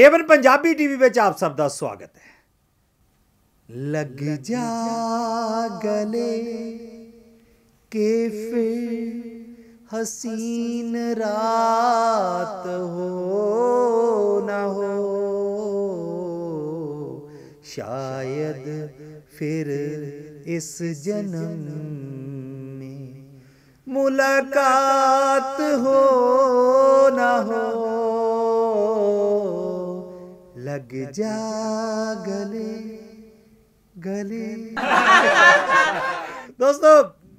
Avon Punjabi TV ਵਿੱਚ आप सब का स्वागत है। लग जागले के फिर हसीन रात हो न हो। शायद फिर इस जन्म में मुलाकात हो न हो। लग जा गले गले ਦੋਸਤੋ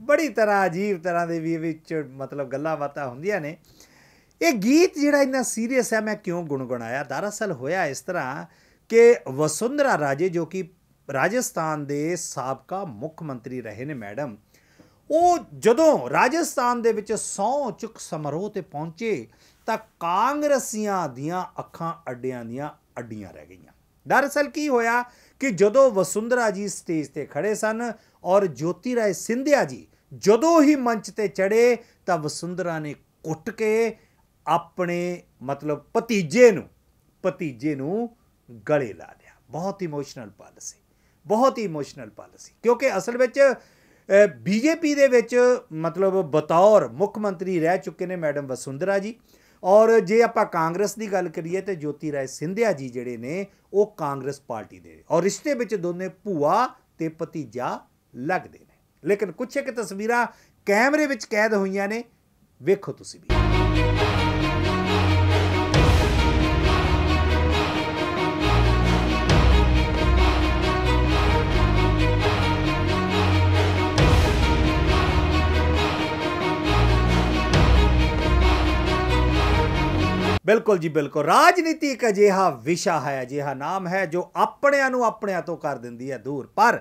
ਬੜੀ ਤਰ੍ਹਾਂ ਅਜੀਬ ਤਰ੍ਹਾਂ ਦੇ ਵੀ ਵਿੱਚ ਮਤਲਬ ਗੱਲਾਂ ਬਾਤਾਂ ਹੁੰਦੀਆਂ ਨੇ ਇਹ ਗੀਤ ਜਿਹੜਾ ਇੰਨਾ ਸੀਰੀਅਸ ਹੈ ਮੈਂ ਕਿਉਂ ਗੁੰਗੁਣਾਇਆ ਦਰਅਸਲ ਹੋਇਆ ਇਸ ਤਰ੍ਹਾਂ ਕਿ ਵਸੁੰਧਰਾ ਰਾਜੇ ਜੋ ਕਿ ਰਾਜਸਥਾਨ ਦੇ ਸਾਬਕਾ ਮੁੱਖ ਮੰਤਰੀ ਰਹੇ ਨੇ ਮੈਡਮ ਉਹ ਜਦੋਂ ਰਾਜਸਥਾਨ ਦੇ ਵਿੱਚ ਸੌ ਚੁੱਕ ਸਮਾਰੋਹ ਤੇ ਪਹੁੰਚੇ ਤਾਂ ਕਾਂਗਰਸੀਆਂ ਦੀਆਂ ਅੱਖਾਂ ਅੱਡਿਆਂ ਦੀਆਂ ਅੱਡੀਆਂ ਰਹਿ ਗਈਆਂ। ਦਰਅਸਲ ਕੀ ਹੋਇਆ ਕਿ ਜਦੋਂ ਵਸੁੰਧਰਾ ਜੀ ਸਟੇਜ ਤੇ ਖੜੇ ਸਨ ਔਰ ਜੋਤੀ ਰਾਏ ਸਿੰਧਿਆ ਜੀ ਜਦੋਂ ਹੀ ਮੰਚ ਤੇ ਚੜੇ ਤਾਂ ਵਸੁੰਧਰਾ ਨੇ ਕੁੱਟ ਕੇ ਆਪਣੇ ਮਤਲਬ ਭਤੀਜੇ ਨੂੰ ਭਤੀਜੇ ਨੂੰ ਗਲੇ ਲਾ ਲਿਆ। ਬਹੁਤ ਇਮੋਸ਼ਨਲ ਪਲ ਸੀ ਬਹੁਤ ਹੀ ਇਮੋਸ਼ਨਲ ਪਲ ਸੀ ਕਿਉਂਕਿ ਅਸਲ ਵਿੱਚ ਬੀਜੇਪੀ ਦੇ ਵਿੱਚ ਮਤਲਬ ਬਤੌਰ ਮੁੱਖ ਮੰਤਰੀ ਰਹਿ ਚੁੱਕੇ ਨੇ ਮੈਡਮ ਵਸੁੰਧਰਾ ਜੀ। ਔਰ ਜੇ ਆਪਾਂ ਕਾਂਗਰਸ ਦੀ ਗੱਲ ਕਰੀਏ ਤੇ ਜੋਤੀ ਰਾਏ ਸਿੰਧਿਆ ਜੀ ਜਿਹੜੇ ਨੇ, ਉਹ ਕਾਂਗਰਸ ਪਾਰਟੀ ਦੇ ਔਰ ਰਿਸ਼ਤੇ ਵਿੱਚ ਦੋਨੇ ਭੂਆ ਤੇ ਭਤੀਜਾ ਲੱਗਦੇ ਨੇ। ਲੇਕਿਨ ਕੁਝ ਇੱਕ ਤਸਵੀਰਾਂ ਕੈਮਰੇ ਵਿੱਚ ਕੈਦ ਹੋਈਆਂ ਨੇ, ਵੇਖੋ ਤੁਸੀਂ ਵੀ। ਬਿਲਕੁਲ ਜੀ ਬਿਲਕੁਲ। ਰਾਜਨੀਤੀ ਇੱਕ ਅਜਿਹਾ ਵਿਸ਼ਾ ਹੈ, ਅਜਿਹਾ ਨਾਮ ਹੈ ਜੋ ਆਪਣਿਆਂ ਨੂੰ ਆਪਣਿਆਂ ਤੋਂ ਕਰ ਦਿੰਦੀ ਹੈ ਦੂਰ। ਪਰ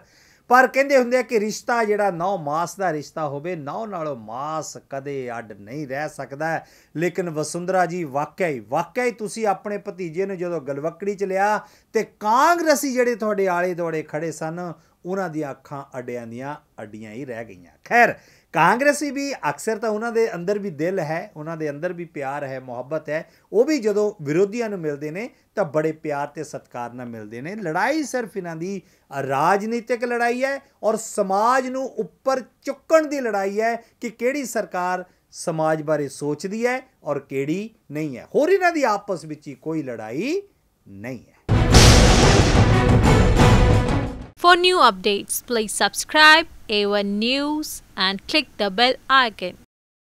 ਪਰ ਕਹਿੰਦੇ ਹੁੰਦੇ ਆ ਕਿ ਰਿਸ਼ਤਾ ਜਿਹੜਾ ਨੌ ਮਾਸ ਦਾ ਰਿਸ਼ਤਾ ਹੋਵੇ, ਨੌ ਨਾਲੋਂ ਮਾਸ ਕਦੇ ਅੱਡ ਨਹੀਂ ਰਹਿ ਸਕਦਾ ਲੇਕਿਨ ਵਸੁੰਧਰਾ ਜੀ, ਵਾਕਿਆ ਹੀ ਵਾਕਿਆ ਹੀ ਤੁਸੀਂ ਆਪਣੇ ਭਤੀਜੇ ਨੂੰ ਜਦੋਂ ਗਲਵਕੜੀ ਚ ਲਿਆ ਤੇ ਕਾਂਗਰਸੀ ਜਿਹੜੇ ਤੁਹਾਡੇ ਆਲੇ ਦੁਆਲੇ ਖੜੇ ਸਨ ਉਹਨਾਂ ਦੀਆਂ ਅੱਖਾਂ ਅੱਡਿਆਂ ਦੀਆਂ ਅੱਡੀਆਂ ਹੀ ਰਹਿ ਗਈਆਂ। ਖੈਰ, ਕਾਂਗਰਸੀ ਵੀ ਅਕਸਰ ਤਾਂ ਉਹਨਾਂ ਦੇ ਅੰਦਰ ਵੀ ਦਿਲ ਹੈ, ਉਹਨਾਂ ਦੇ ਅੰਦਰ ਵੀ ਪਿਆਰ ਹੈ, ਮੁਹੱਬਤ ਹੈ। ਉਹ ਵੀ ਜਦੋਂ ਵਿਰੋਧੀਆਂ ਨੂੰ ਮਿਲਦੇ ਨੇ ਤਾਂ ਬੜੇ ਪਿਆਰ ਤੇ ਸਤਿਕਾਰ ਨਾਲ ਮਿਲਦੇ ਨੇ। ਲੜਾਈ ਸਿਰਫ ਇਹਨਾਂ ਦੀ ਰਾਜਨੀਤਿਕ ਲੜਾਈ ਹੈ ਔਰ ਸਮਾਜ ਨੂੰ ਉੱਪਰ ਚੁੱਕਣ ਦੀ ਲੜਾਈ ਹੈ ਕਿ ਕਿਹੜੀ ਸਰਕਾਰ ਸਮਾਜ ਬਾਰੇ ਸੋਚਦੀ ਹੈ ਔਰ ਕਿਹੜੀ ਨਹੀਂ ਹੈ। ਹੋਰ ਇਹਨਾਂ ਦੀ ਆਪਸ ਵਿੱਚ ਹੀ ਕੋਈ ਲੜਾਈ ਨਹੀਂ ਹੈ। For new updates, please subscribe A1 News and click the bell icon.